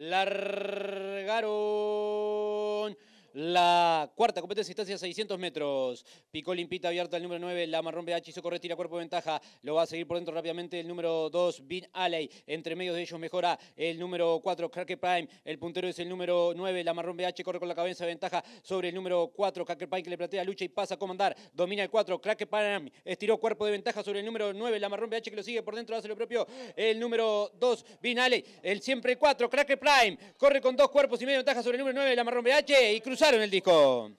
Largaron la cuarta competencia, instancia 600 metros. Picó limpita abierta el número 9, la marrón BH hizo correr, tira cuerpo de ventaja. Lo va a seguir por dentro rápidamente el número 2, Bin Alley. Entre medios de ellos mejora el número 4, Cracker Prime. El puntero es el número 9, la marrón BH corre con la cabeza de ventaja sobre el número 4, Cracker Prime que le plantea lucha y pasa a comandar. Domina el 4, Cracker Prime. Estiró cuerpo de ventaja sobre el número 9, la marrón BH que lo sigue por dentro, hace lo propio. El número 2, Bin Alley. El siempre 4, Cracker Prime. Corre con dos cuerpos y medio de ventaja sobre el número 9, la marrón BH y cruzaron el disco.